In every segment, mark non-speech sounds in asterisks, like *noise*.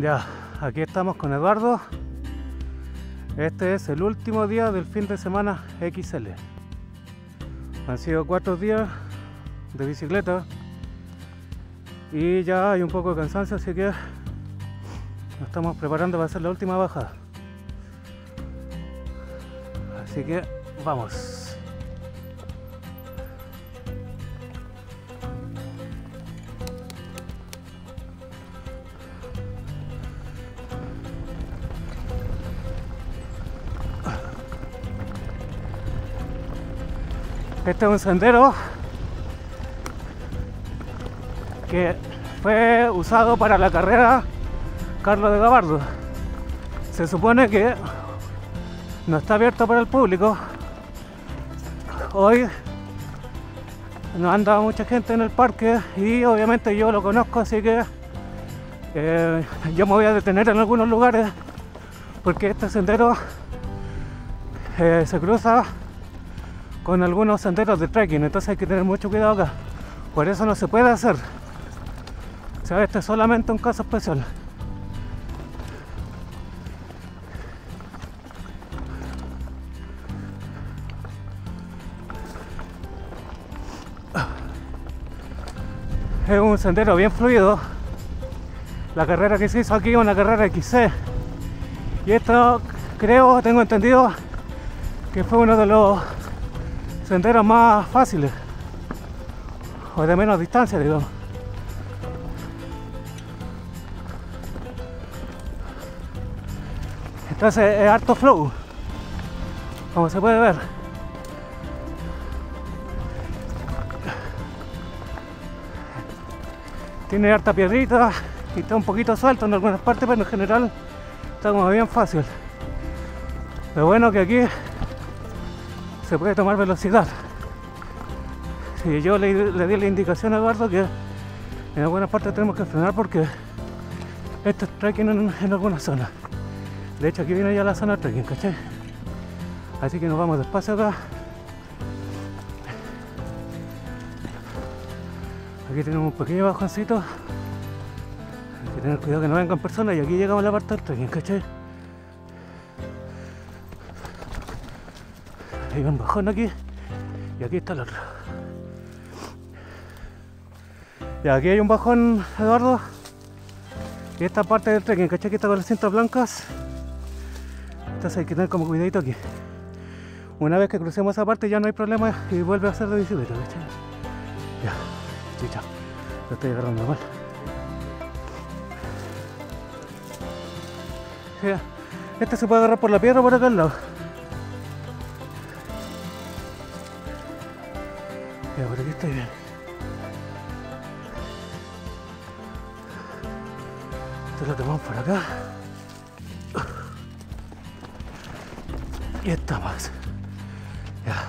Ya, aquí estamos con Eduardo. Este es el último día del fin de semana XL. Han sido cuatro días de bicicleta y ya hay un poco de cansancio, así que nos estamos preparando para hacer la última bajada. Así que vamos. Este es un sendero que fue usado para la carrera Carlos de Gabardo. Se supone que no está abierto para el público. Hoy no anda mucha gente en el parque y obviamente yo lo conozco, así que eh, yo me voy a detener en algunos lugares porque este sendero eh, se cruza con algunos senderos de trekking, entonces hay que tener mucho cuidado acá. Por eso no se puede hacer. O sea, este es solamente un caso especial. Es un sendero bien fluido. La carrera que se hizo aquí es una carrera XC. Y esto creo, tengo entendido, que fue uno de los senderos más fáciles o de menos distancia, digamos. Entonces es harto flow, como se puede ver. Tiene harta piedrita y está un poquito suelto en algunas partes, pero en general está como bien fácil. Lo bueno que aquí se puede tomar velocidad. Si yo le, di la indicación a Eduardo que en algunas partes tenemos que frenar porque esto es trekking en, en algunas zonas. De hecho aquí viene ya la zona de trekking, ¿cachai? Así que nos vamos despacio acá. Aquí tenemos un pequeño bajoncito. Hay que tener cuidado que no vengan personas y aquí llegamos a la parte del trekking, ¿cachai? Hay un bajón aquí y aquí está el otro. Y aquí hay un bajón, Eduardo. Y esta parte del trekking, ¿cachai? Que está con las cintas blancas. Entonces hay que tener como cuidadito aquí. Una vez que crucemos esa parte ya no hay problema y vuelve a ser de bicicleta. Ya, chicha. Lo estoy agarrando mal. Este se puede agarrar por la piedra por acá al lado. Ya, por aquí estoy bien. Esto lo tomamos por acá. Y estamos. Ya.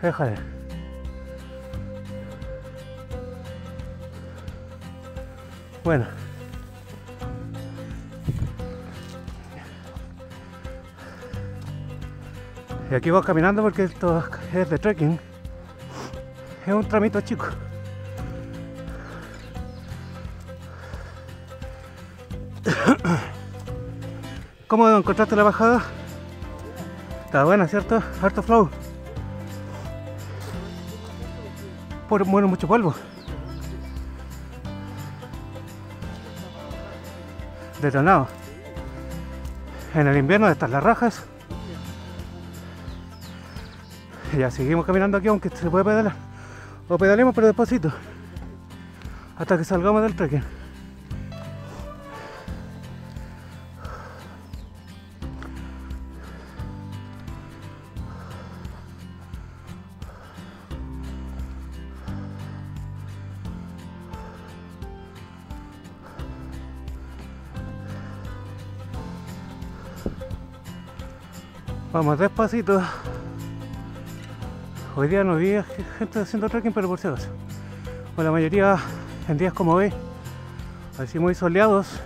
Déjale. Bueno. Y aquí voy caminando porque esto es de trekking. Es un tramito chico. *coughs* ¿Cómo encontraste la bajada? Está buena, ¿cierto? Harto flow. Por, bueno, mucho polvo. Detonado. En el invierno estas las rajas. Y ya seguimos caminando aquí aunque se puede pedalar. O pedalemos pero despacito. Hasta que salgamos del trekking. Vamos despacito. Hoy día no vi gente haciendo trekking, pero por si acaso. la mayoría en días como hoy, así muy soleados,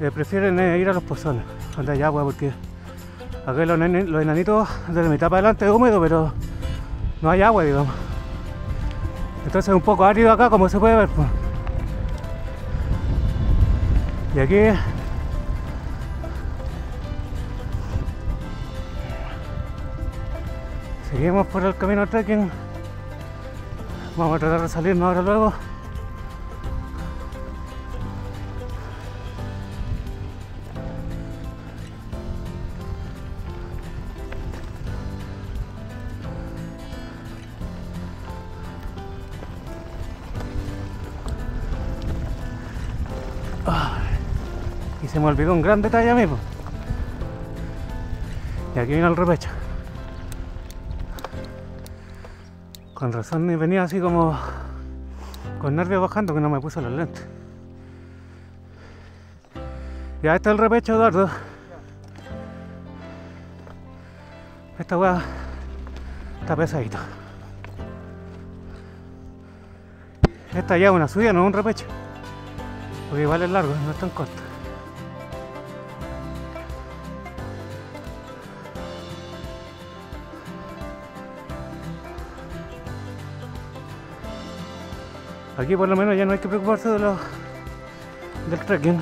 eh, prefieren eh, ir a los pozones. donde hay agua, porque acá los, los enanitos de la mitad para adelante es húmedo, pero no hay agua, digamos. Entonces es un poco árido acá, como se puede ver. Y aquí seguimos por el camino trekking. Vamos a tratar de salirnos ahora luego. Y se me olvidó un gran detalle a mí. po. Y aquí viene el repecho. Con razón y venía así como con nervios bajando que no me puse los lentes. Ya está el repecho, Eduardo. Esta weá está pesadita. Esta ya es una subida, no es un repecho. Porque igual es largo, no es tan corto. Aquí por lo menos ya no hay que preocuparse de los del trekking.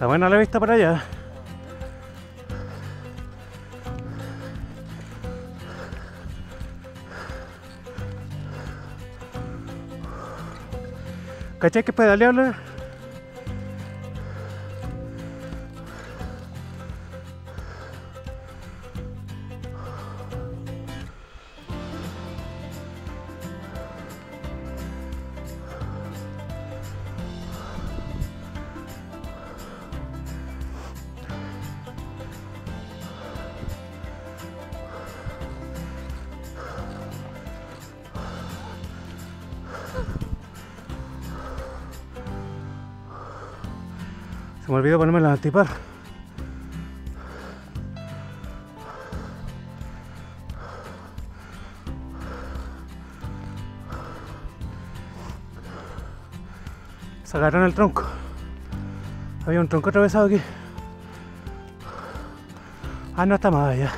Está buena la vista para allá. ¿Cachai que pedalearle? Se me olvidó ponerme la antipar. Sacaron el tronco. Había un tronco atravesado aquí. Ah, no está más allá.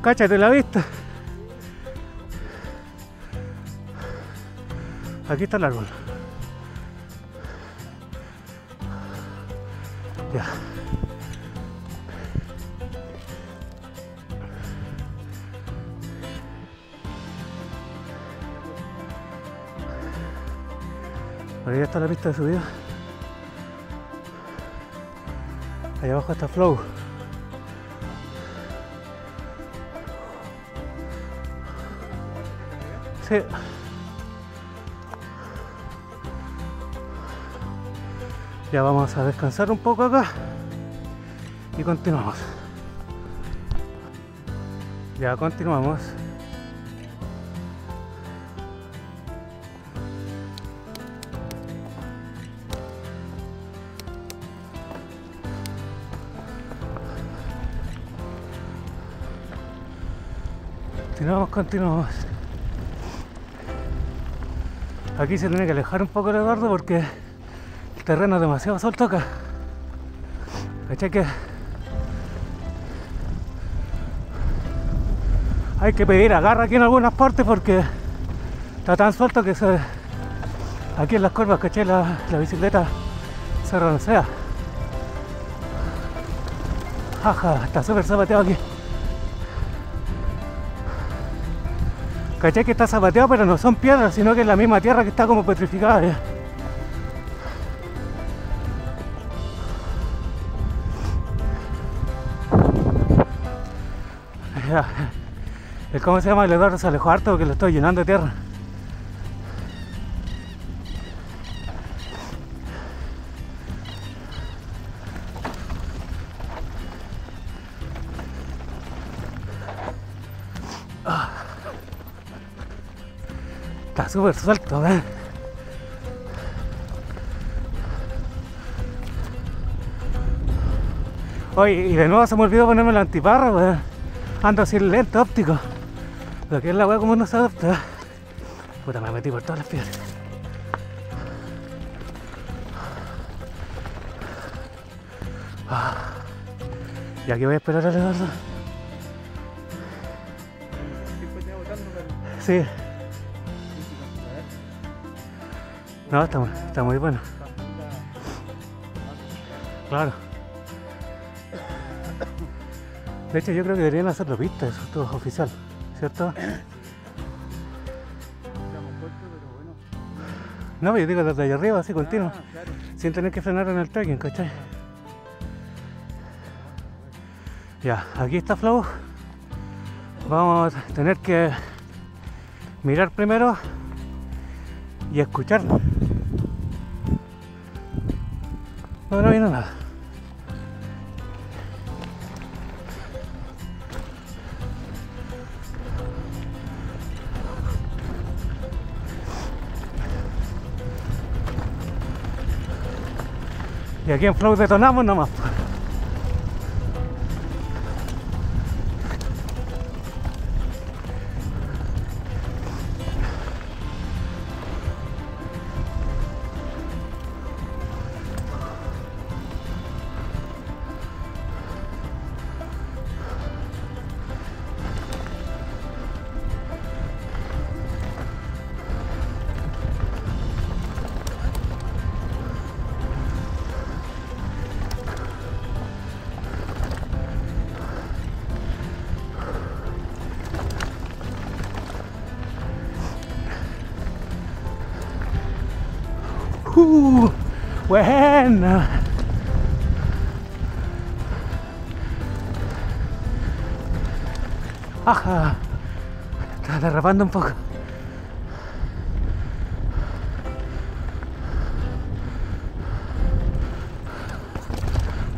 Cáchate la vista. Aquí está el árbol. Ya. Ahí está la pista de subida. Allá abajo está Flow. Sí. Ya vamos a descansar un poco acá y continuamos. Ya continuamos. Continuamos, continuamos. Aquí se tiene que alejar un poco el Eduardo porque terreno demasiado suelto acá. ¿Cachai que? Hay que pedir agarra aquí en algunas partes porque está tan suelto que. Aquí en las curvas, ¿cachai? La, bicicleta se roncea. Jaja, está súper zapateado aquí. ¿Cachai que está zapateado pero no son piedras, sino que es la misma tierra que está como petrificada. cómo se llama el Eduardo se alejó harto que lo estoy llenando de tierra. Ah. Está súper suelto, ¿eh? Oye, y de nuevo se me olvidó ponerme el antiparra, weón. ¿eh? Ando sin lente óptico. Lo que es la weá como no se adapta. Puta, me metí por todas las piedras. Ah. Y aquí voy a esperar a Leonardo. Sí. No, está, está muy bueno. Claro. De hecho, yo creo que deberían hacerlo pista, eso es todo oficial, ¿cierto? No, yo digo desde allá arriba, así continuo, sin tener que frenar en el trekking, ¿cachai? Ya, aquí está Flow. Vamos a tener que mirar primero y escuchar. No, no viene nada. Y aquí en Flow detonamos nomás. pues. Uh, buena. Ajá. Está derrapando un poco.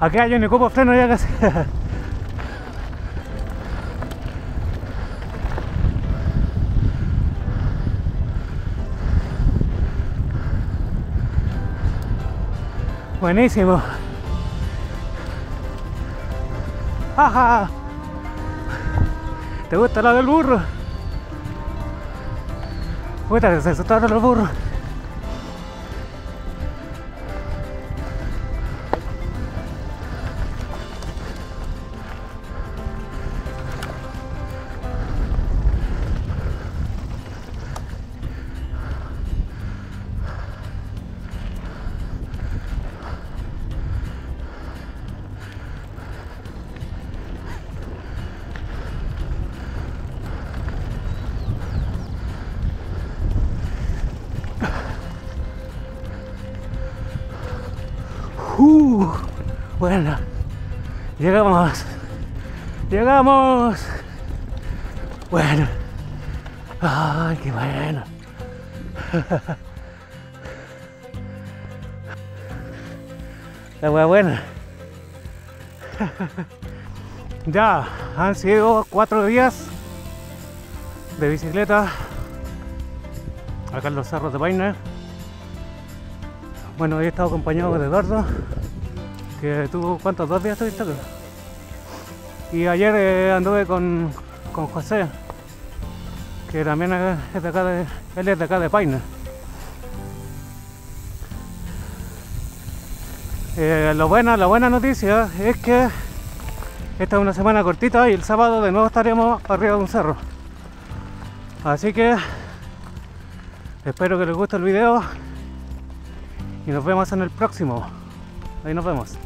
Aquí hay un cupo freno ya casi. *laughs* Buenísimo. ¡Ajá! ¿Te gusta la del burro? Puta, se asustaron los burros. Bueno, llegamos. Llegamos. Bueno. Ay, qué bueno. *laughs* La hueá buena. *laughs* Ya, han sido cuatro días de bicicleta acá en los cerros de Paine. Bueno, he estado acompañado de Eduardo, que tuvo, ¿cuántos? ¿Dos días estuviste acá? Y ayer eh, anduve con, con José, que también es de acá de, él es de acá de Paine. Eh, buena, la buena noticia es que esta es una semana cortita y el sábado de nuevo estaremos arriba de un cerro. Así que espero que les guste el video y nos vemos en el próximo. Ahí nos vemos.